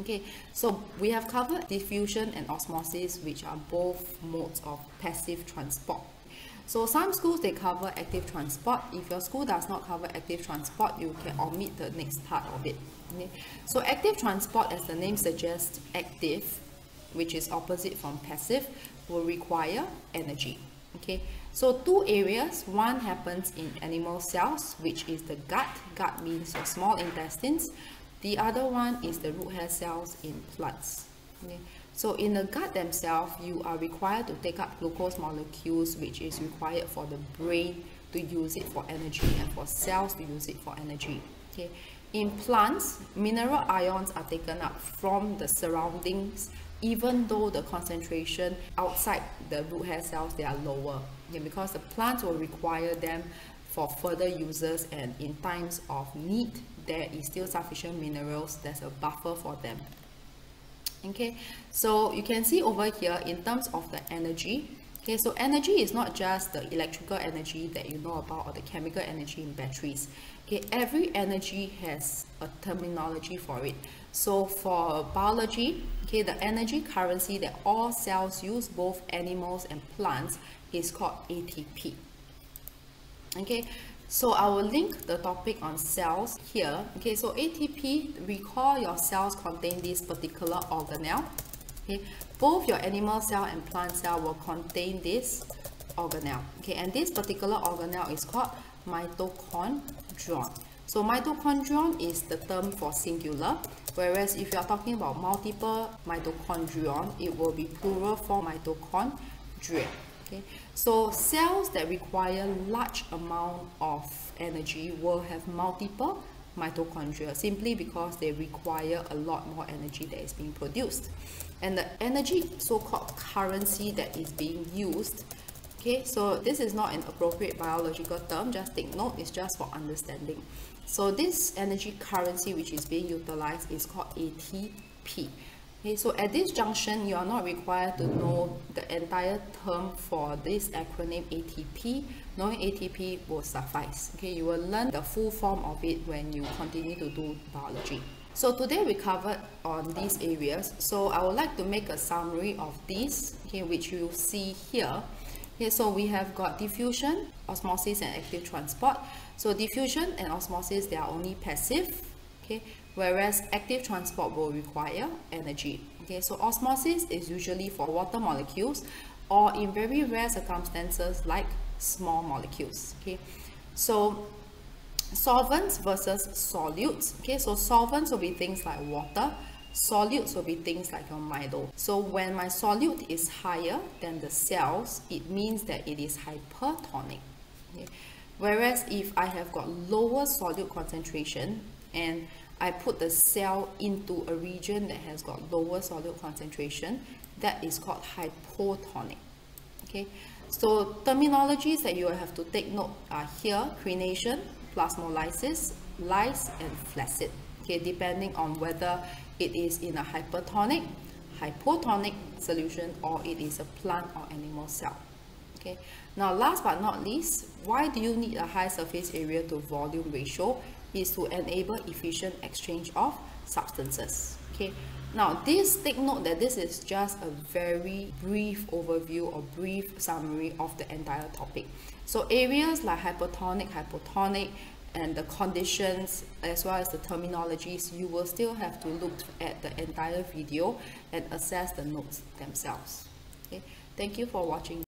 Okay, so we have covered diffusion and osmosis, which are both modes of passive transport. So some schools, they cover active transport. If your school does not cover active transport, you can omit the next part of it. Okay? So active transport, as the name suggests, active, which is opposite from passive, will require energy. Okay, so two areas, one happens in animal cells, which is the gut. Gut means your small intestines. The other one is the root hair cells in plants. Okay. So in the gut themselves, you are required to take up glucose molecules, which is required for the brain to use it for energy and for cells to use it for energy. Okay. In plants, mineral ions are taken up from the surroundings even though the concentration outside the root hair cells they are lower okay, because the plants will require them for further uses and in times of need there is still sufficient minerals there's a buffer for them. Okay so you can see over here in terms of the energy. Okay so energy is not just the electrical energy that you know about or the chemical energy in batteries. Okay every energy has a terminology for it. So for biology okay the energy currency that all cells use both animals and plants is called ATP okay so I will link the topic on cells here. Okay, so ATP, recall your cells contain this particular organelle. Okay, both your animal cell and plant cell will contain this organelle. Okay, and this particular organelle is called mitochondrion. So mitochondrion is the term for singular, whereas if you are talking about multiple mitochondrion, it will be plural for mitochondria. Okay, so cells that require large amount of energy will have multiple mitochondria simply because they require a lot more energy that is being produced. And the energy so-called currency that is being used Okay, so this is not an appropriate biological term, just take note, it's just for understanding. So this energy currency which is being utilized is called ATP. Okay, so at this junction, you are not required to know the entire term for this acronym ATP. Knowing ATP will suffice. Okay, you will learn the full form of it when you continue to do biology. So today we covered on these areas. So I would like to make a summary of these, okay, which you see here. Okay, so we have got diffusion, osmosis, and active transport. So diffusion and osmosis, they are only passive. Okay, whereas active transport will require energy. Okay, so osmosis is usually for water molecules or in very rare circumstances like small molecules. Okay, so solvents versus solutes. Okay, so solvents will be things like water. Solutes will be things like your Milo. So when my solute is higher than the cells, it means that it is hypertonic. Okay? Whereas if I have got lower solute concentration and I put the cell into a region that has got lower solute concentration, that is called hypotonic. Okay, so terminologies that you have to take note are here, crenation, plasmolysis, lyse, and flaccid. Okay, depending on whether it is in a hypertonic, hypotonic solution or it is a plant or animal cell. Okay, now last but not least, why do you need a high surface area to volume ratio? Is to enable efficient exchange of substances. Okay. Now, this take note that this is just a very brief overview or brief summary of the entire topic. So areas like hypertonic, hypotonic, and the conditions as well as the terminologies, you will still have to look at the entire video and assess the notes themselves. Okay. Thank you for watching.